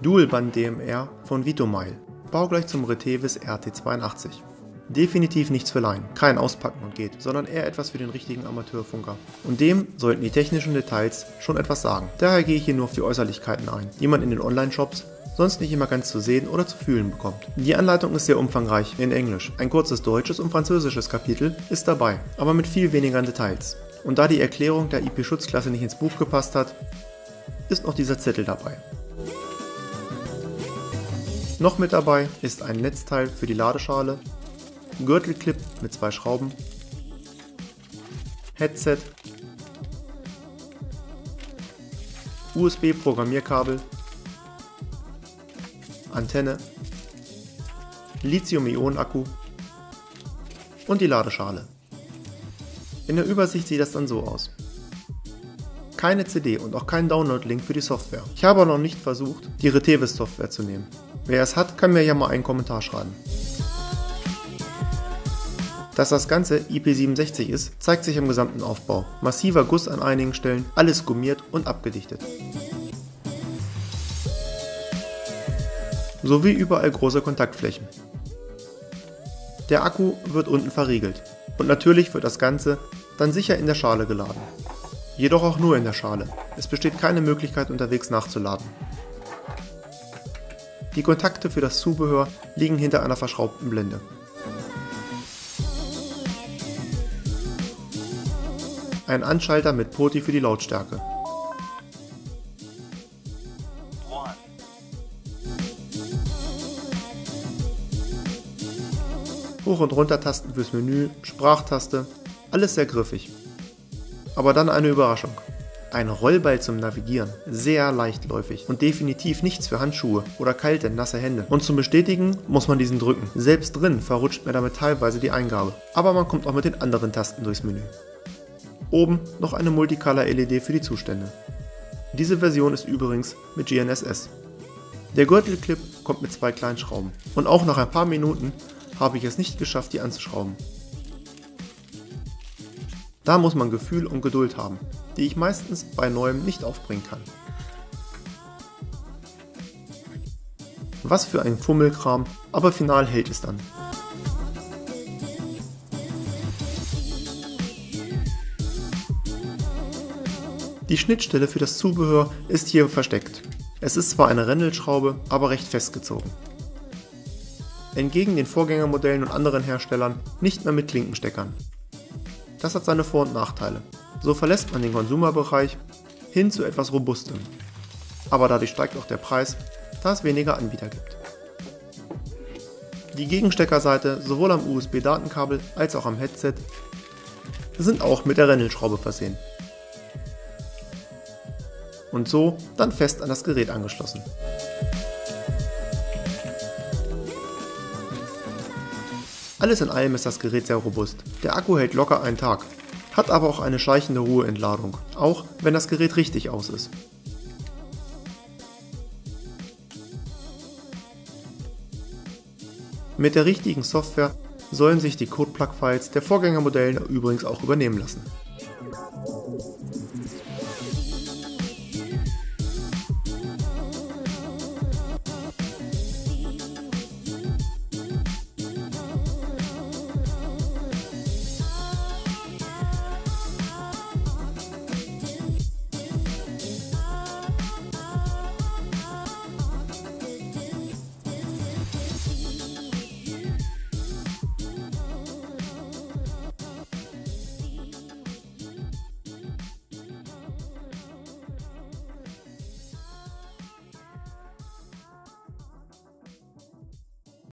Dualband DMR von Vitomile, baugleich zum Retevis RT82. Definitiv nichts für Laien, kein Auspacken und geht, sondern eher etwas für den richtigen Amateurfunker. Und dem sollten die technischen Details schon etwas sagen. Daher gehe ich hier nur auf die Äußerlichkeiten ein, die man in den Online-Shops sonst nicht immer ganz zu sehen oder zu fühlen bekommt. Die Anleitung ist sehr umfangreich in Englisch. Ein kurzes deutsches und französisches Kapitel ist dabei, aber mit viel weniger Details. Und da die Erklärung der IP-Schutzklasse nicht ins Buch gepasst hat, ist noch dieser Zettel dabei. Noch mit dabei ist ein Netzteil für die Ladeschale, Gürtelclip mit zwei Schrauben, Headset, USB-Programmierkabel Antenne, Lithium-Ionen-Akku. Und die Ladeschale. In der Übersicht sieht das dann so aus. Keine CD und auch kein Download-Link für die Software. Ich habe noch nicht versucht, die Retevis-Software zu nehmen. Wer es hat, kann mir ja mal einen Kommentar schreiben. Dass das Ganze IP67 ist, zeigt sich im gesamten Aufbau. Massiver Guss an einigen Stellen, alles gummiert und abgedichtet. sowie überall große Kontaktflächen. Der Akku wird unten verriegelt und natürlich wird das Ganze dann sicher in der Schale geladen. Jedoch auch nur in der Schale, es besteht keine Möglichkeit unterwegs nachzuladen. Die Kontakte für das Zubehör liegen hinter einer verschraubten Blende. Ein Anschalter mit Poti für die Lautstärke. Hoch- und Runtertasten fürs Menü, Sprachtaste, alles sehr griffig. Aber dann eine Überraschung. Ein Rollball zum Navigieren, sehr leichtläufig und definitiv nichts für Handschuhe oder kalte, nasse Hände. Und zum Bestätigen muss man diesen drücken. Selbst drin verrutscht mir damit teilweise die Eingabe. Aber man kommt auch mit den anderen Tasten durchs Menü. Oben noch eine Multicolor LED für die Zustände. Diese Version ist übrigens mit GNSS. Der Gürtelclip kommt mit zwei kleinen Schrauben. Und auch nach ein paar Minuten habe ich es nicht geschafft, die anzuschrauben. Da muss man Gefühl und Geduld haben, die ich meistens bei neuem nicht aufbringen kann. Was für ein Fummelkram, aber final hält es dann. Die Schnittstelle für das Zubehör ist hier versteckt. Es ist zwar eine Rändelschraube, aber recht festgezogen entgegen den Vorgängermodellen und anderen Herstellern nicht mehr mit Klinkensteckern. Das hat seine Vor- und Nachteile. So verlässt man den Konsumerbereich hin zu etwas Robustem. Aber dadurch steigt auch der Preis, da es weniger Anbieter gibt. Die Gegensteckerseite sowohl am USB-Datenkabel als auch am Headset sind auch mit der Rändelschraube versehen. Und so dann fest an das Gerät angeschlossen. Alles in allem ist das Gerät sehr robust. Der Akku hält locker einen Tag, hat aber auch eine schleichende Ruheentladung, auch wenn das Gerät richtig aus ist. Mit der richtigen Software sollen sich die Code-Plug-Files der Vorgängermodelle übrigens auch übernehmen lassen.